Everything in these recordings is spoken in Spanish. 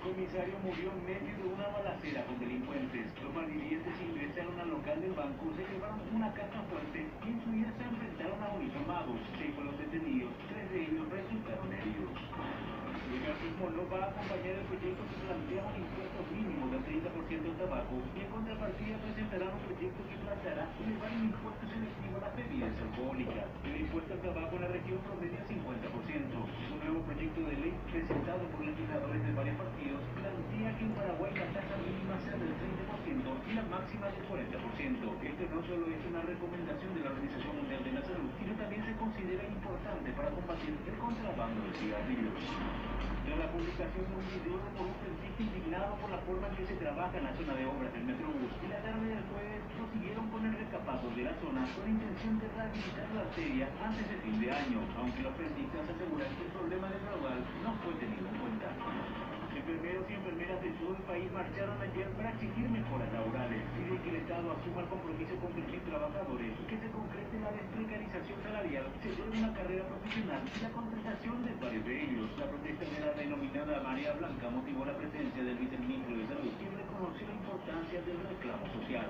comisario murió en medio de una balacera con delincuentes. Los malvivientes ingresaron al local del banco, se llevaron una caja fuerte y en su ida se enfrentaron a uniformados. Seis fueron detenidos, tres de ellos resultaron heridos. El garcismo no va a acompañar el proyecto que plantea un impuesto mínimo del 30% al tabaco y en contrapartida presentará un proyecto que planteará elevar el impuesto selectivo a las bebidas alcohólicas. El impuesto al tabaco en la región promedia 50%. Un nuevo proyecto de ley presentado por legisladores de varios partidos plantea que en Paraguay la tasa mínima sea del 30% y la máxima del 40%. Esto no solo es una recomendación de la Organización Mundial de la Salud, sino también se considera importante para combatir el contrabando de cigarrillos. La publicación de un video por un frentista indignado por la forma en que se trabaja en la zona de obras del Metrobús, y la tarde del jueves prosiguieron con el recapado de la zona con la intención de rehabilitar la arteria antes de fin de año, aunque los frentistas aseguran que el problema de caudal no fue tenido en cuenta. Enfermeros y enfermeras de todo el país marcharon ayer para exigir mejoras laborales. Piden que el Estado asuma el compromiso con perfil trabajadores que se concrete la desprecarización salarial, se lleve una carrera la contratación de varios de ellos. La protesta de la denominada María Blanca motivó la presencia del viceministro de Salud, quien reconoció la importancia del reclamo social.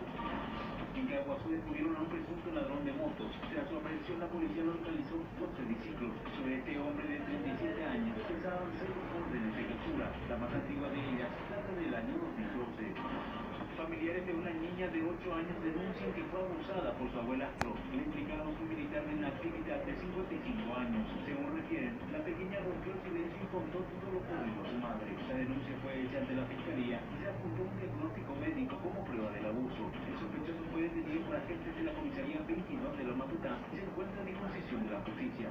En Caguazú descubrieron a un presunto ladrón de motos. Tras su aprehensión, la policía localizó 12 biciclos. Sobre este hombre de 37 años pesaban seis órdenes de captura. La más antigua de ellas data del año 2012. Familiares de una niña de 8 años denuncian que fue abusada por su abuelastro. Le implicaron su militar en la actividad de 55 años. Según refieren, la pequeña rompió el silencio y contó todo lo ocurrido a su madre. La denuncia fue hecha ante la fiscalía y se apuntó un diagnóstico médico como prueba del abuso. El sospechoso fue detenido por agentes de la comisaría 22 de la Maputá y se encuentra a disposición de la justicia.